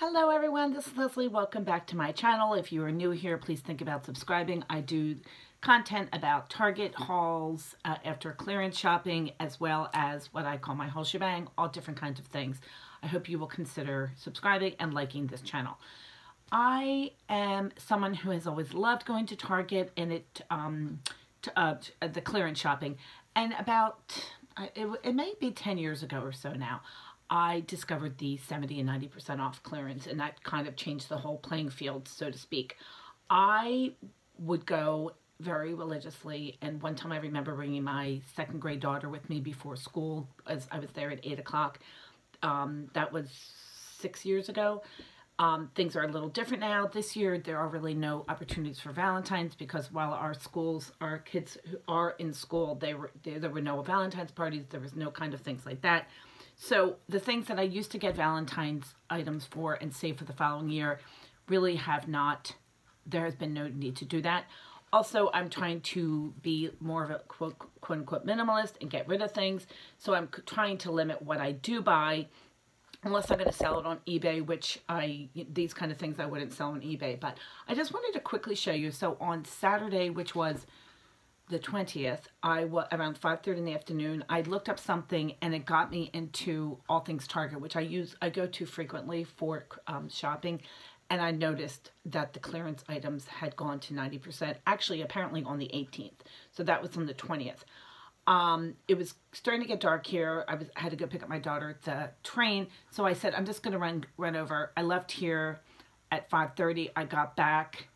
Hello everyone, this is Leslie. Welcome back to my channel. If you are new here, please think about subscribing. I do content about Target hauls uh, after clearance shopping as well as what I call my whole shebang, all different kinds of things. I hope you will consider subscribing and liking this channel. I am someone who has always loved going to Target and it um, to, uh, the clearance shopping. And about, it, it may be 10 years ago or so now, I discovered the 70 and 90% off clearance and that kind of changed the whole playing field, so to speak. I would go very religiously and one time I remember bringing my second grade daughter with me before school as I was there at 8 o'clock. Um, that was six years ago. Um, things are a little different now. This year, there are really no opportunities for Valentine's because while our schools, our kids who are in school, they were there, there were no Valentine's parties. There was no kind of things like that. So the things that I used to get Valentine's items for and save for the following year really have not, there has been no need to do that. Also, I'm trying to be more of a quote, quote unquote minimalist and get rid of things. So I'm trying to limit what I do buy unless I'm going to sell it on eBay, which I, these kind of things I wouldn't sell on eBay. But I just wanted to quickly show you. So on Saturday, which was the 20th, I was around 5.30 in the afternoon, I looked up something and it got me into All Things Target, which I use, I go to frequently for um, shopping. And I noticed that the clearance items had gone to 90%, actually apparently on the 18th. So that was on the 20th. Um, it was starting to get dark here. I, was, I had to go pick up my daughter at the train. So I said, I'm just going to run, run over. I left here at 5.30. I got back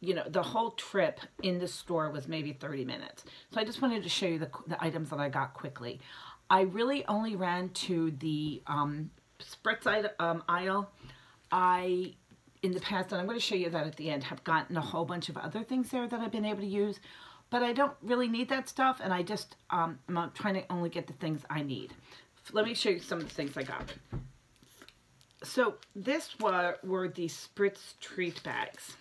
you know, the whole trip in the store was maybe 30 minutes. So I just wanted to show you the, the items that I got quickly. I really only ran to the um, spritz um, aisle. I, in the past, and I'm going to show you that at the end, have gotten a whole bunch of other things there that I've been able to use. But I don't really need that stuff, and I just, um, I'm trying to only get the things I need. Let me show you some of the things I got. So this were, were the Spritz treat bags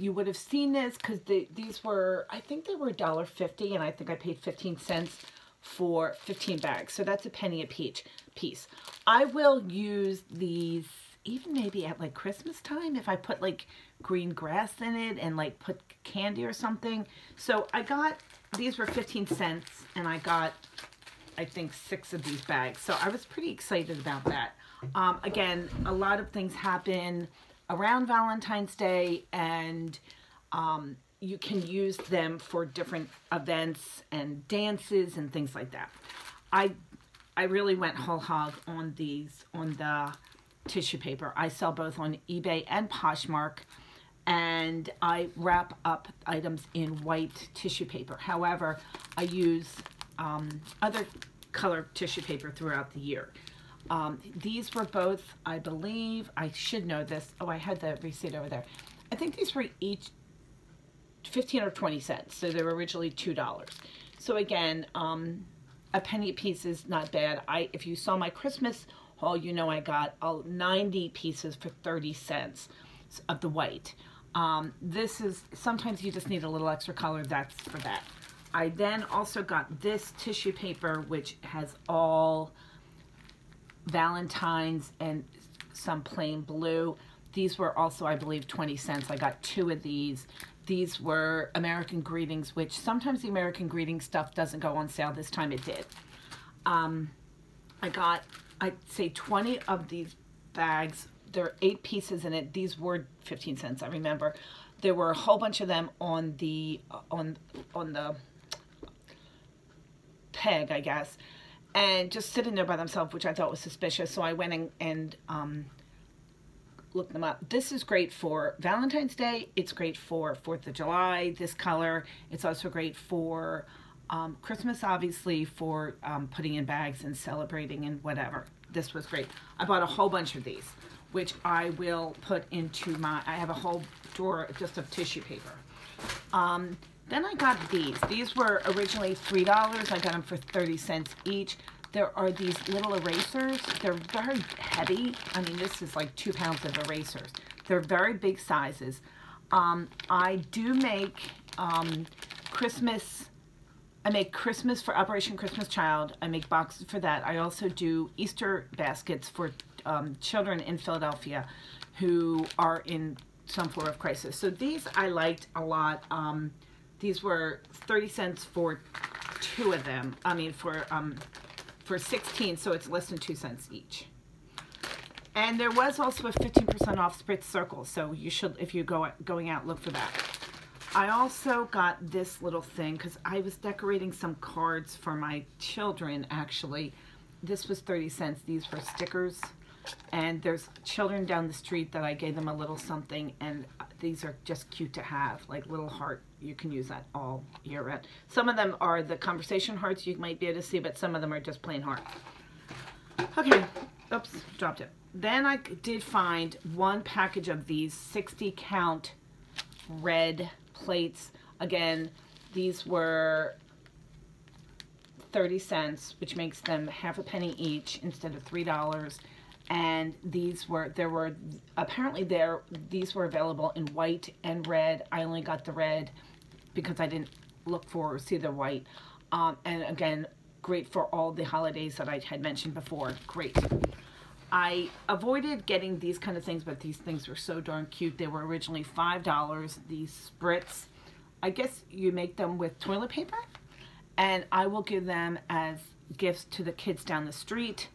you would have seen this because the, these were, I think they were $1.50 and I think I paid 15 cents for 15 bags. So that's a penny a peach piece. I will use these even maybe at like Christmas time if I put like green grass in it and like put candy or something. So I got, these were 15 cents and I got, I think six of these bags. So I was pretty excited about that. Um, again, a lot of things happen around Valentine's Day and um, you can use them for different events and dances and things like that. I I really went whole hog on these, on the tissue paper. I sell both on eBay and Poshmark and I wrap up items in white tissue paper. However, I use um, other color tissue paper throughout the year. Um, these were both, I believe, I should know this. Oh, I had the receipt over there. I think these were each 15 or 20 cents. So they were originally $2. So again, um, a penny a piece is not bad. I, If you saw my Christmas haul, you know I got uh, 90 pieces for 30 cents of the white. Um, this is, sometimes you just need a little extra color, that's for that. I then also got this tissue paper, which has all Valentine's and some plain blue. These were also, I believe, 20 cents. I got two of these. These were American Greetings, which sometimes the American Greetings stuff doesn't go on sale. This time it did. Um, I got, I'd say 20 of these bags. There are eight pieces in it. These were 15 cents, I remember. There were a whole bunch of them on the, on, on the peg, I guess and just sitting there by themselves, which I thought was suspicious. So I went and, and um, looked them up. This is great for Valentine's Day. It's great for 4th of July, this color. It's also great for um, Christmas, obviously, for um, putting in bags and celebrating and whatever. This was great. I bought a whole bunch of these, which I will put into my, I have a whole drawer just of tissue paper. Then I got these. These were originally $3. I got them for 30 cents each. There are these little erasers. They're very heavy. I mean, this is like two pounds of erasers. They're very big sizes. Um, I do make um, Christmas I make Christmas for Operation Christmas Child. I make boxes for that. I also do Easter baskets for um, children in Philadelphia who are in some form of crisis. So these I liked a lot. Um, these were 30 cents for two of them. I mean, for um, for 16, so it's less than two cents each. And there was also a 15% off Spritz Circle, so you should, if you go going out, look for that. I also got this little thing because I was decorating some cards for my children, actually. This was 30 cents. These were stickers. And there's children down the street that I gave them a little something, and these are just cute to have, like little heart. You can use that all year round. Some of them are the conversation hearts you might be able to see, but some of them are just plain heart. Okay, oops, dropped it. Then I did find one package of these 60 count red plates. Again, these were 30 cents, which makes them half a penny each instead of $3 and these were there were apparently there these were available in white and red. I only got the red because i didn't look for or see the white. Um, and again great for all the holidays that i had mentioned before. Great. I avoided getting these kind of things but these things were so darn cute. They were originally five dollars these spritz. I guess you make them with toilet paper and i will give them as gifts to the kids down the street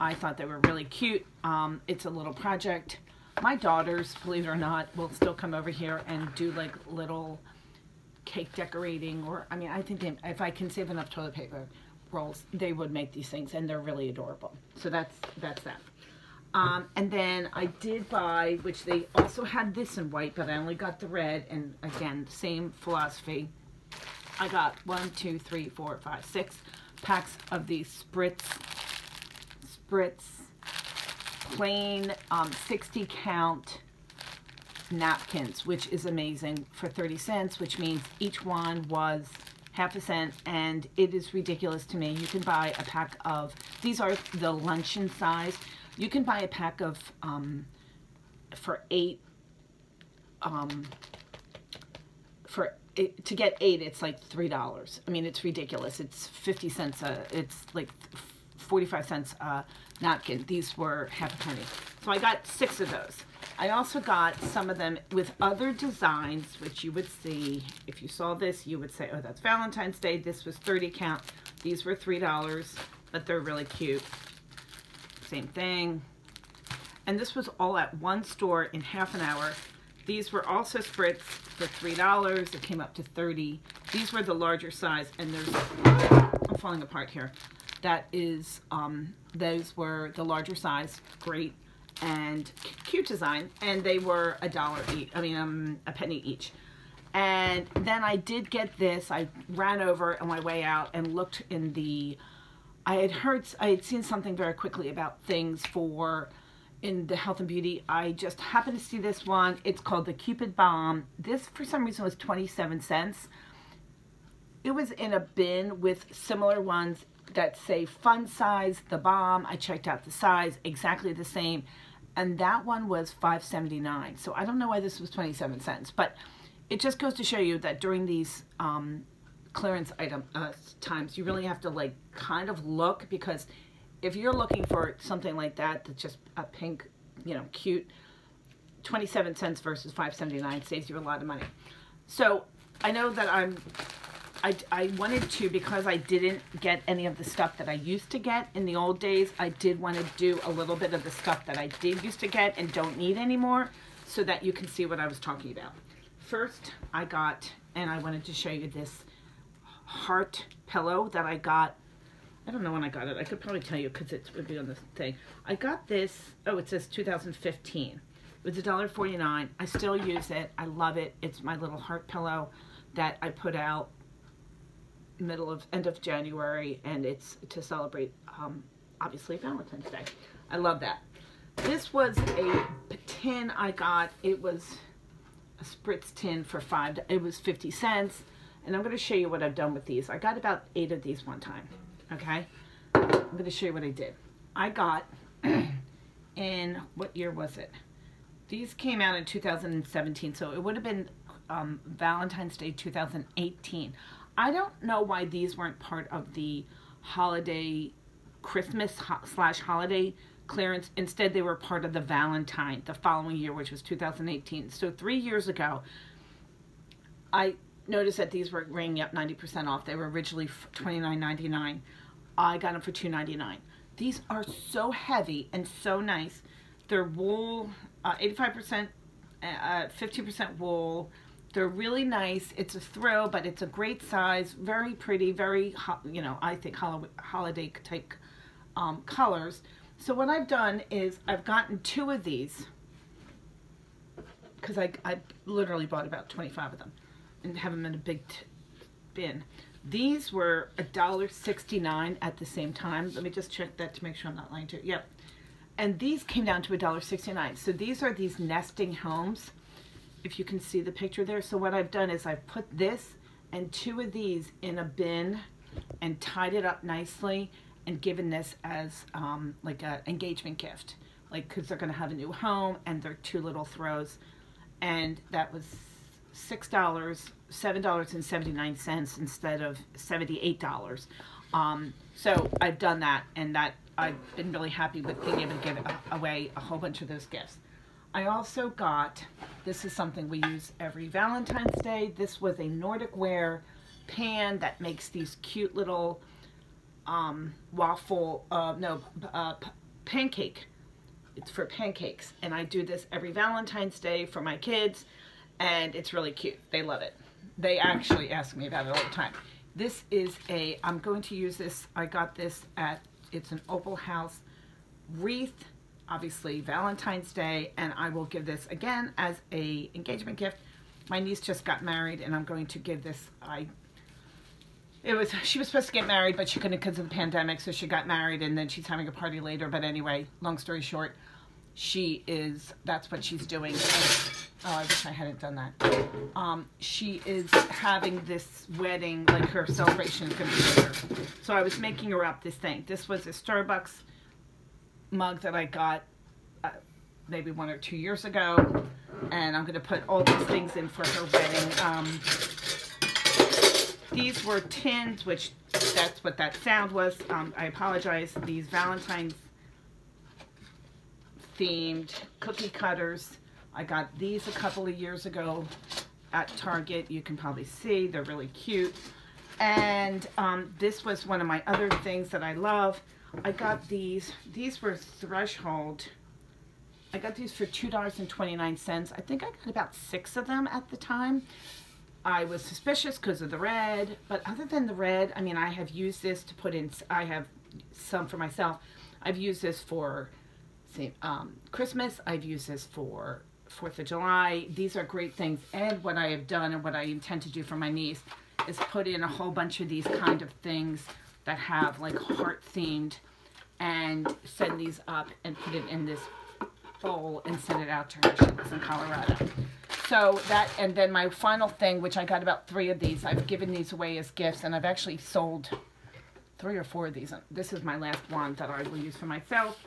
I thought they were really cute. Um, it's a little project. My daughters, believe it or not, will still come over here and do like little cake decorating or, I mean, I think they, if I can save enough toilet paper rolls, they would make these things and they're really adorable. So that's, that's that. Um, and then I did buy, which they also had this in white, but I only got the red. And again, same philosophy. I got one, two, three, four, five, six packs of these Spritz spritz plain um, 60 count napkins, which is amazing for 30 cents, which means each one was half a cent, and it is ridiculous to me. You can buy a pack of, these are the luncheon size. You can buy a pack of, um, for eight, um, for it, to get eight, it's like $3. I mean, it's ridiculous. It's 50 cents, a, it's like 45 cents napkin. These were half a penny. So I got six of those. I also got some of them with other designs, which you would see, if you saw this, you would say, oh, that's Valentine's Day. This was 30 count. These were $3, but they're really cute. Same thing. And this was all at one store in half an hour. These were also spritz for $3. It came up to 30 These were the larger size, and there's, I'm falling apart here that is, um, those were the larger size, great and cute design, and they were a dollar each, I mean, um, a penny each. And then I did get this, I ran over on my way out and looked in the, I had heard, I had seen something very quickly about things for, in the health and beauty. I just happened to see this one. It's called the Cupid Balm. This, for some reason, was 27 cents. It was in a bin with similar ones that say fun size, the bomb. I checked out the size, exactly the same. And that one was 5.79. So I don't know why this was 27 cents, but it just goes to show you that during these um, clearance item uh, times, you really have to like kind of look because if you're looking for something like that, that's just a pink, you know, cute, 27 cents versus 5.79 saves you a lot of money. So I know that I'm I, I wanted to, because I didn't get any of the stuff that I used to get in the old days, I did want to do a little bit of the stuff that I did used to get and don't need anymore so that you can see what I was talking about. First, I got, and I wanted to show you this heart pillow that I got. I don't know when I got it. I could probably tell you because it would be on the thing. I got this, oh, it says 2015. It was $1.49. I still use it. I love it. It's my little heart pillow that I put out middle of end of January and it's to celebrate um, obviously Valentine's Day. I love that. This was a tin I got. It was a spritz tin for five. It was 50 cents. And I'm going to show you what I've done with these. I got about eight of these one time. Okay. I'm going to show you what I did. I got in, what year was it? These came out in 2017. So it would have been um, Valentine's Day 2018. I don't know why these weren't part of the holiday, Christmas ho slash holiday clearance. Instead, they were part of the Valentine the following year, which was 2018. So three years ago, I noticed that these were ringing up 90% off. They were originally $29.99. I got them for $2.99. These are so heavy and so nice. They're wool, 85%, uh, 50% uh, wool. They're really nice. It's a throw, but it's a great size, very pretty, very, you know, I think holiday type um, colors. So what I've done is I've gotten two of these because I, I literally bought about 25 of them and have them in a big bin. These were $1.69 at the same time. Let me just check that to make sure I'm not lying to you. Yep. And these came down to $1.69. So these are these nesting homes, if you can see the picture there. So what I've done is I've put this and two of these in a bin and tied it up nicely and given this as um, like an engagement gift. Like, because they're going to have a new home and they're two little throws. And that was $6, $7.79 instead of $78. Um, so I've done that and that I've been really happy with being able to give away a whole bunch of those gifts. I also got, this is something we use every Valentine's Day. This was a Nordic ware pan that makes these cute little um, waffle, uh, no, uh, pancake. It's for pancakes. And I do this every Valentine's Day for my kids and it's really cute. They love it. They actually ask me about it all the time. This is a, I'm going to use this, I got this at, it's an Opal House wreath, obviously Valentine's Day, and I will give this again as a engagement gift. My niece just got married and I'm going to give this, I, it was, she was supposed to get married, but she couldn't because of the pandemic, so she got married and then she's having a party later, but anyway, long story short, she is, that's what she's doing. Oh, I wish I hadn't done that. Um, she is having this wedding, like her celebration is going to be her. So I was making her up this thing. This was a Starbucks mug that I got uh, maybe one or two years ago. And I'm going to put all these things in for her wedding. Um, these were tins, which that's what that sound was. Um, I apologize. These Valentine's themed cookie cutters I got these a couple of years ago at Target. You can probably see they're really cute. And um, this was one of my other things that I love. I got these. These were Threshold. I got these for $2.29. I think I got about six of them at the time. I was suspicious because of the red, but other than the red, I mean, I have used this to put in, I have some for myself. I've used this for um, Christmas. I've used this for Fourth of July. These are great things. And what I have done and what I intend to do for my niece is put in a whole bunch of these kind of things that have like heart themed and send these up and put it in this bowl and send it out to her. She lives in Colorado. So that, and then my final thing, which I got about three of these, I've given these away as gifts and I've actually sold three or four of these. This is my last one that I will use for myself,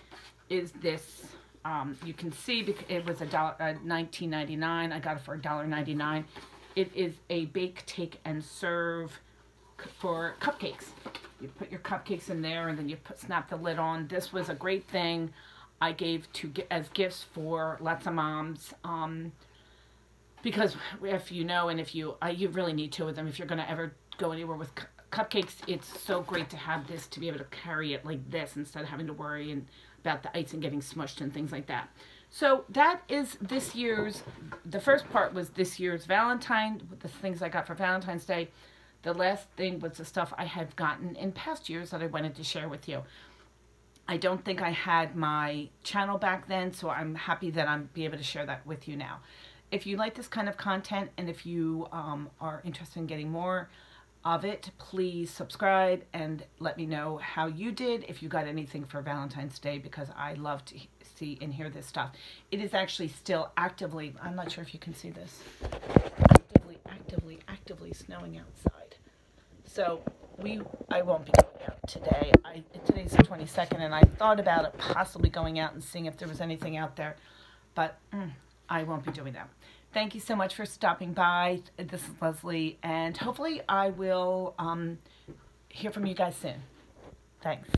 is this um, you can see it was a dollar, uh, 19.99. I got it for a dollar 99. It is a bake, take, and serve for cupcakes. You put your cupcakes in there, and then you put, snap the lid on. This was a great thing. I gave to as gifts for lots of moms. Um, because if you know, and if you, uh, you really need two of them if you're going to ever go anywhere with cupcakes. It's so great to have this to be able to carry it like this instead of having to worry and about the ice and getting smushed and things like that. So that is this year's, the first part was this year's Valentine, the things I got for Valentine's Day. The last thing was the stuff I had gotten in past years that I wanted to share with you. I don't think I had my channel back then, so I'm happy that I'm be able to share that with you now. If you like this kind of content and if you um, are interested in getting more, of it, please subscribe and let me know how you did, if you got anything for Valentine's Day, because I love to see and hear this stuff. It is actually still actively, I'm not sure if you can see this, actively, actively, actively snowing outside. So we, I won't be going out today. I, today's the 22nd, and I thought about it possibly going out and seeing if there was anything out there, but mm, I won't be doing that. Thank you so much for stopping by. This is Leslie, and hopefully I will um, hear from you guys soon. Thanks.